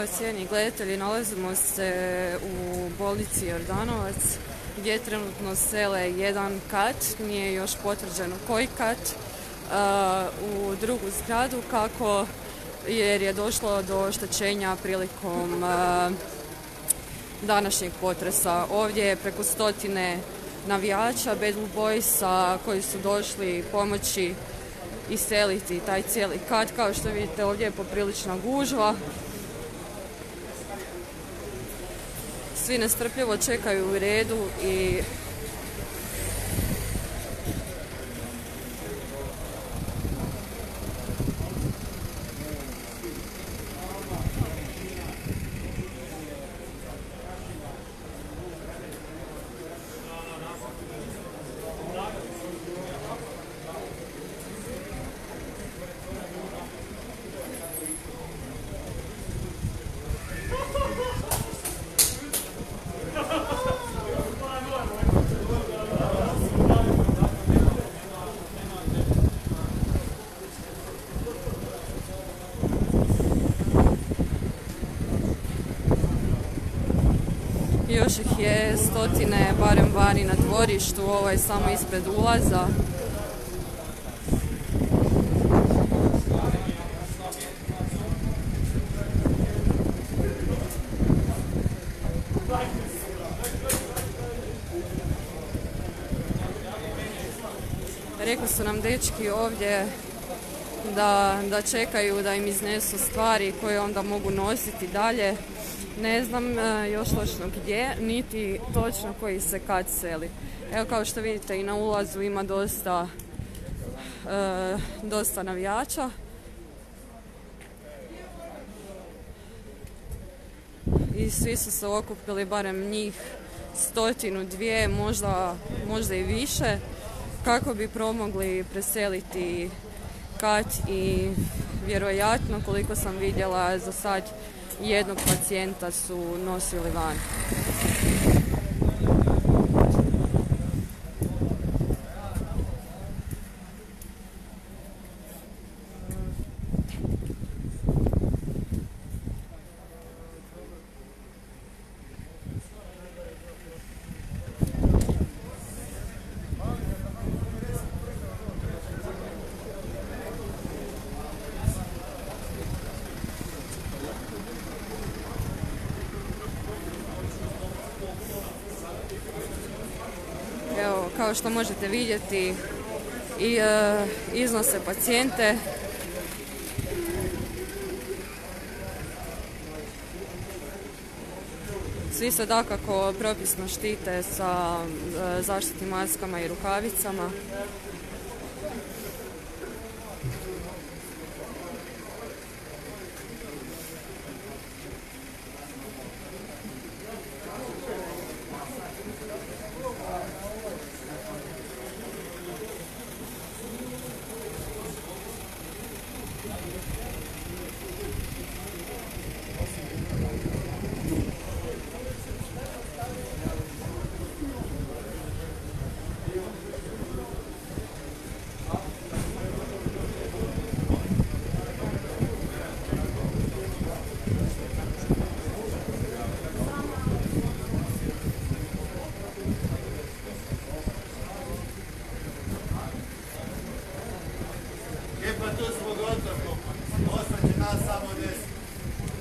Evo, cijeni gledatelji, nalazimo se u bolnici Jordanovac gdje trenutno sele jedan kat, nije još potvrđeno koji kat, u drugu zgradu kako jer je došlo do oštećenja prilikom današnjeg potresa. Ovdje je preko stotine navijača Bad Boysa koji su došli pomoći iseliti taj cijeli kat. Kao što vidite ovdje je poprilična gužva. Svi nestrpljivo čekaju u redu i Još ih je stotine, barem vani na dvorištu, ovo je samo ispred ulaza. Rekli su nam dečki ovdje da, da čekaju da im iznesu stvari koje onda mogu nositi dalje. Ne znam e, još točno gdje, niti točno koji se kad seli. Evo kao što vidite i na ulazu ima dosta, e, dosta navijača. I svi su se okupili, barem njih stotinu, dvije, možda, možda i više, kako bi promogli preseliti kat i vjerojatno koliko sam vidjela za sad jednog pacijenta su nosili van. Evo, kao što možete vidjeti, i e, iznose pacijente. Svi se dakako propisno štite sa e, zaštitnim maskama i rukavicama.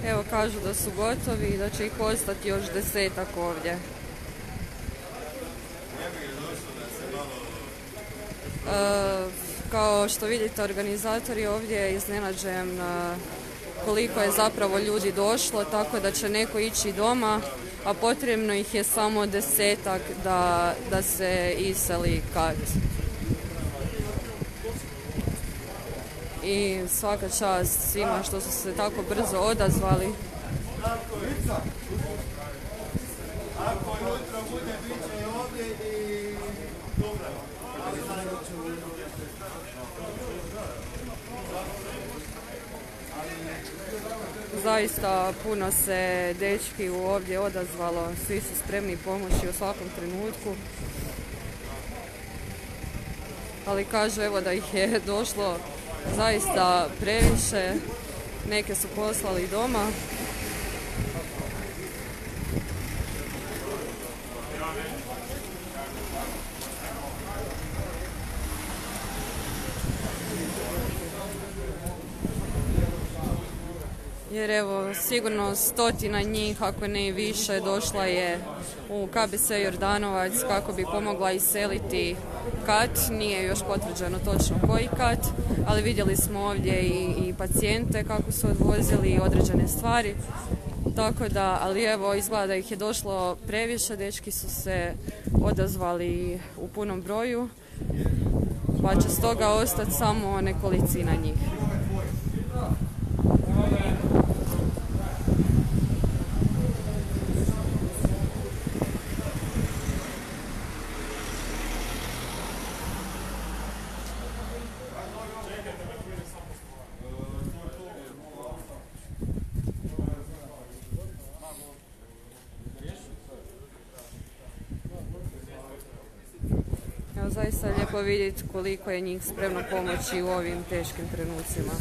Evo kažu da su gotovi i da će ih ostati još desetak ovdje. E, kao što vidite organizatori ovdje je iznenađen e, koliko je zapravo ljudi došlo, tako da će neko ići doma, a potrebno ih je samo desetak da, da se iseli kad. i svaka čast svima što su se tako brzo odazvali. Ako jutro bude, bit ovdje i Zaista puno se dečki ovdje odazvalo, svi su spremni pomoći u svakom trenutku. Ali kažu evo da ih je došlo zaista previše neke su poslali doma. Jer evo sigurno stotina njih, ako ne i više, došla je u KBC Jordanovac kako bi pomogla iseliti kat. Nije još potvrđeno točno koji kat, ali vidjeli smo ovdje i, i pacijente kako su odvozili određene stvari. Tako da, ali evo, izgleda da ih je došlo previše, dečki su se odazvali u punom broju, pa će stoga ostati samo nekolicina njih. zaista lijepo vidjeti koliko je njih spremno pomoći u ovim teškim trenucima.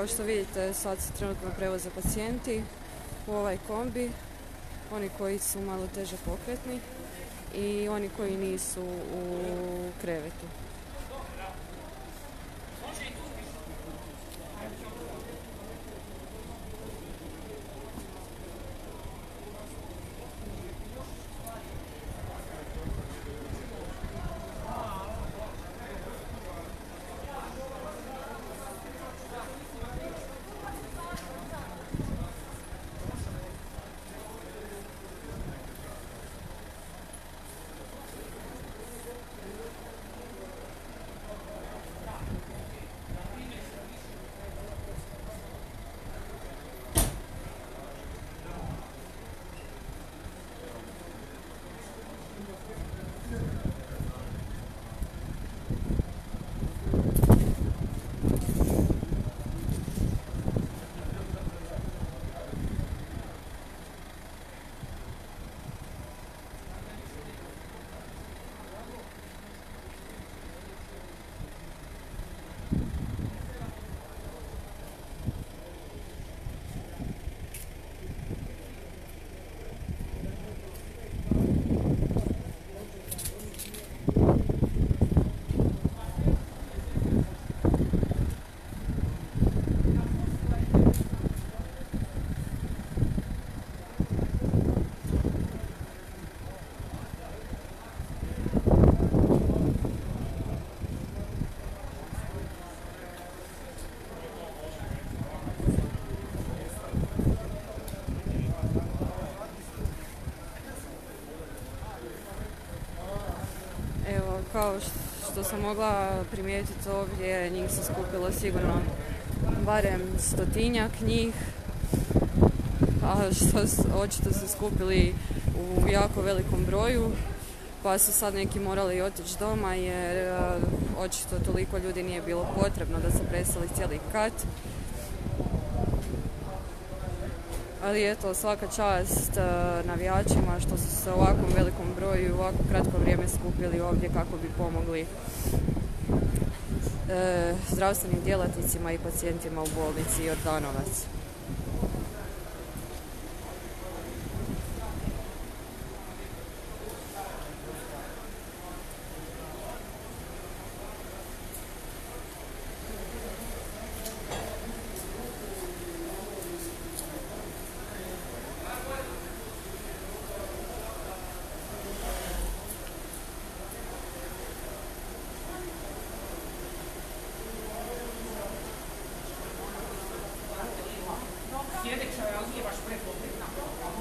Kao što vidite, sad se trenutno prevoze pacijenti u ovaj kombi, oni koji su malo teže pokretni i oni koji nisu u krevetu. kao što sam mogla primijetiti ovdje, njih se skupilo sigurno barem stotinjak njih, a što očito se skupili u jako velikom broju. pa su sad neki morali otići doma jer e, očito toliko ljudi nije bilo potrebno da se preseli cijeli kat. Ali eto, svaka čast e, navijačima što su se ovakvom velikom broju i u ovako kratko vrijeme skupili ovdje kako bi pomogli e, zdravstvenim djelatnicima i pacijentima u bolnici Jordanovac. διαβάσουμε το πριν από αυτό.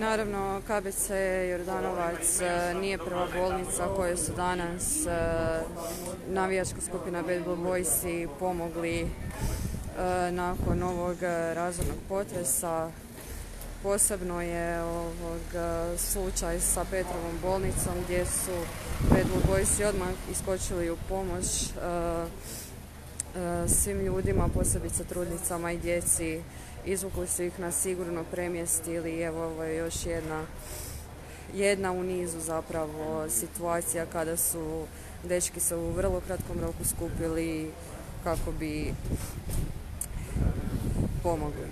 Naravno KBC Jordanovac e, nije prva bolnica koje su danas e, navijačka skupina Bad Blue Boysi pomogli e, nakon ovog razornog potresa. Posebno je ovog slučaj sa Petrovom bolnicom gdje su Bad Blue Boysi odmah iskočili u pomoć svim ljudima, posebice trudnicama i djeci izvukli su ih na sigurno premjestili. Evo ovo je još jedna, jedna u nizu zapravo situacija kada su dečki se u vrlo kratkom roku skupili kako bi pomogli.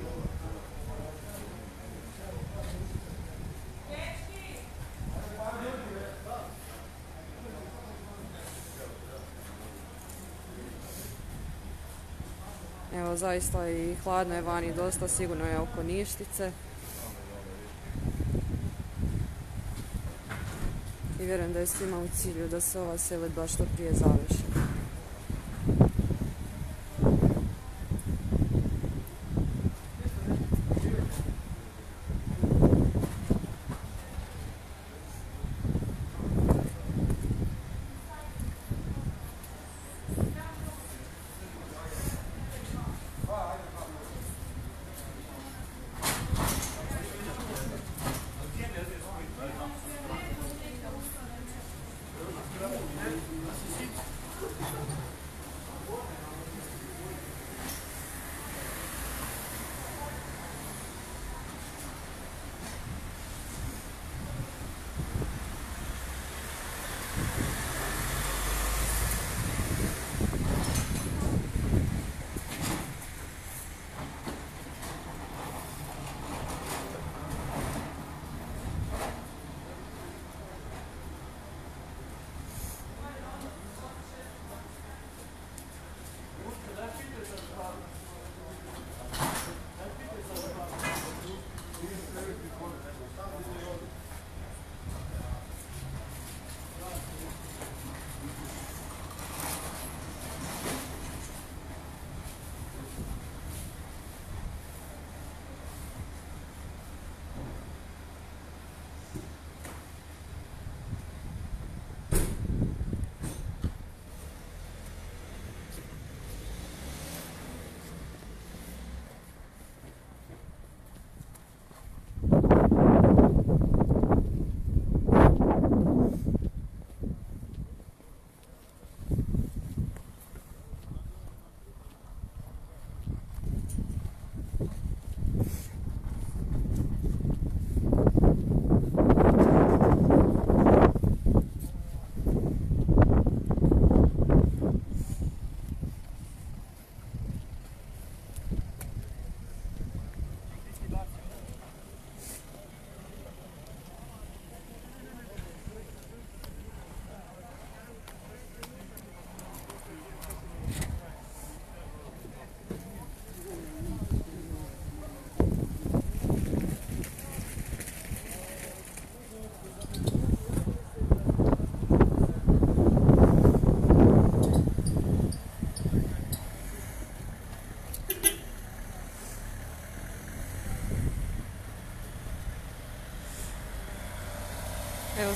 Evo, zaista i hladno je vani dosta, sigurno je oko ništice. I vjerujem da je svima u cilju da se ova seledba što prije završi.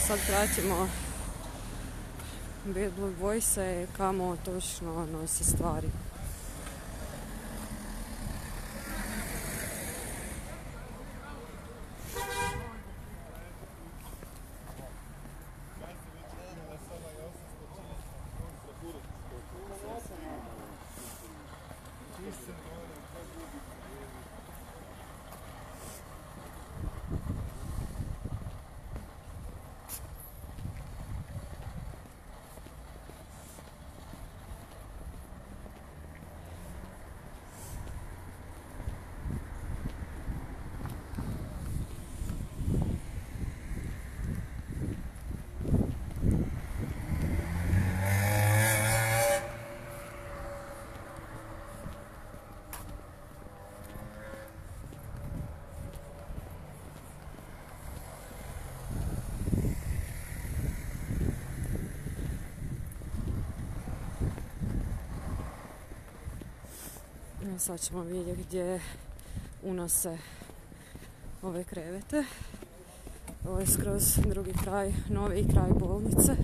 Sad pratimo Bad Blue Boyse kamo točno nosi stvari. Sad ćemo vidjeti gdje unose ove krevete. Ovo je skroz drugi kraj, novi kraj bolnice.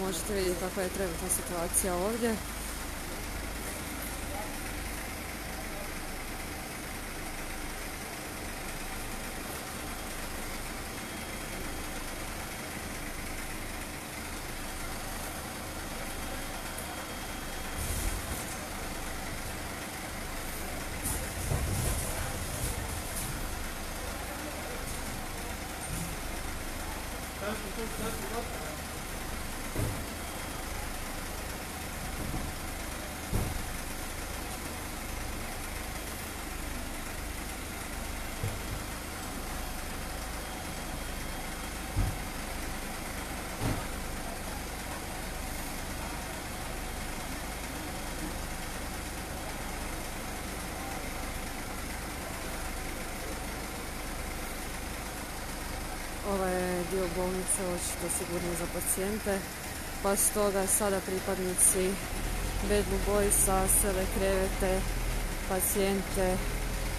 Možete vidjeti kakva je trenutna situacija ovdje. Ovaj dio bolnice očito sigurno za pacijente, pa stoga sada pripadnici bed sa sele krevete, pacijente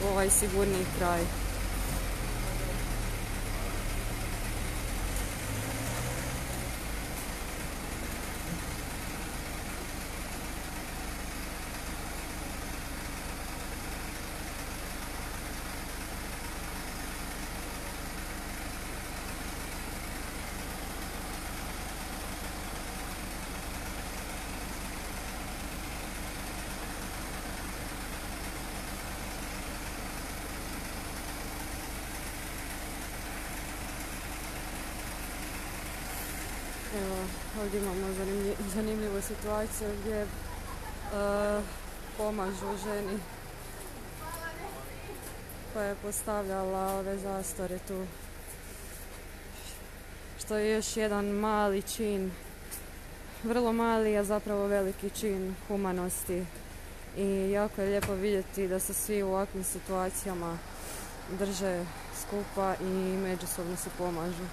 u ovaj sigurniji kraj. Evo, ovdje imamo zanimljivu situaciju gdje e, pomažu ženi koja je postavljala ove zastore tu. Što je još jedan mali čin, vrlo mali, a zapravo veliki čin humanosti. I jako je lijepo vidjeti da se svi u ovakvim situacijama drže skupa i međusobno se pomažu.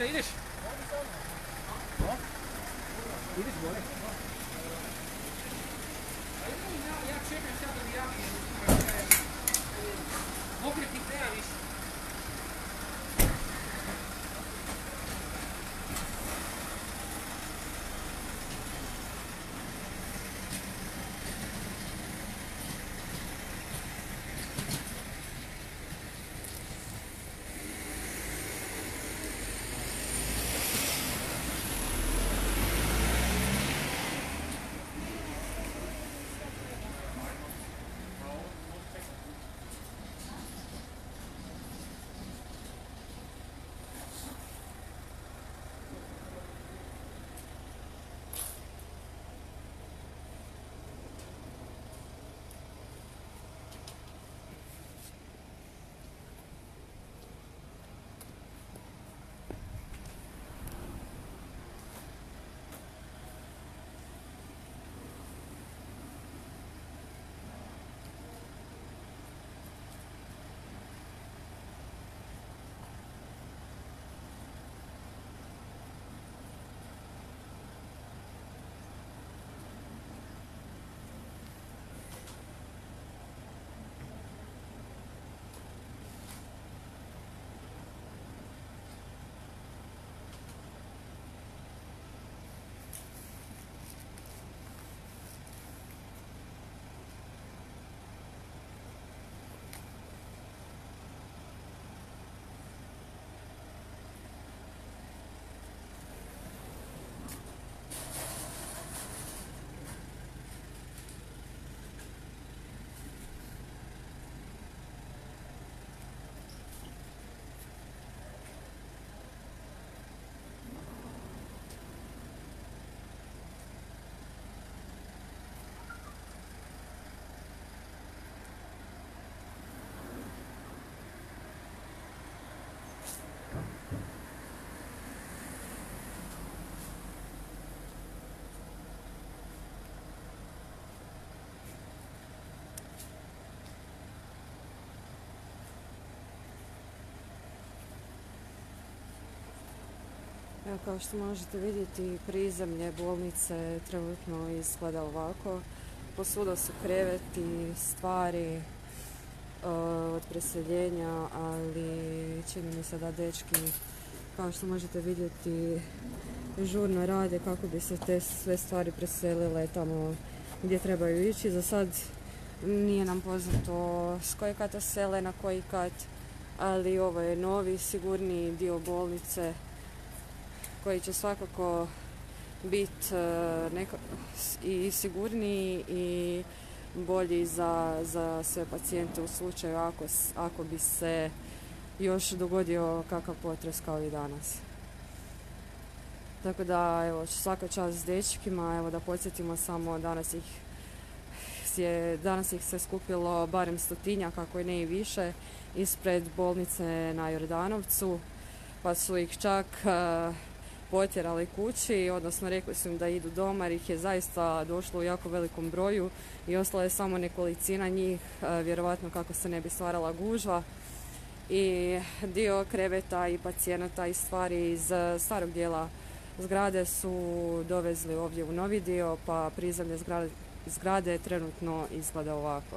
Isso aí. Kao što možete vidjeti prizemlje bolnice trenutno izgleda ovako. Posuda su kreveti, stvari e, od preseljenja, ali čini mi se da dečki kao što možete vidjeti žurno rade kako bi se te sve stvari preselile tamo gdje trebaju ići. Za sad nije nam poznato s koje kata sele, na koji kat, ali ovo je novi, sigurniji dio bolnice koji će svakako biti e, i sigurniji i bolji za, za sve pacijente u slučaju ako, ako bi se još dogodio kakav potres kao i danas. Tako da, evo, svaka čast s dečkima, evo da podsjetimo samo danas ih je, danas ih se skupilo barem stotinja, kako ne i više, ispred bolnice na Jordanovcu, pa su ih čak uh, potjerali kući, odnosno rekli su im da idu doma jer ih je zaista došlo u jako velikom broju i ostala je samo nekolicina njih, uh, vjerovatno kako se ne bi stvarala gužva i dio kreveta i pacijenata i stvari iz starog dijela zgrade su dovezli ovdje u novi dio, pa prizemlje zgrade, zgrade trenutno izgleda ovako.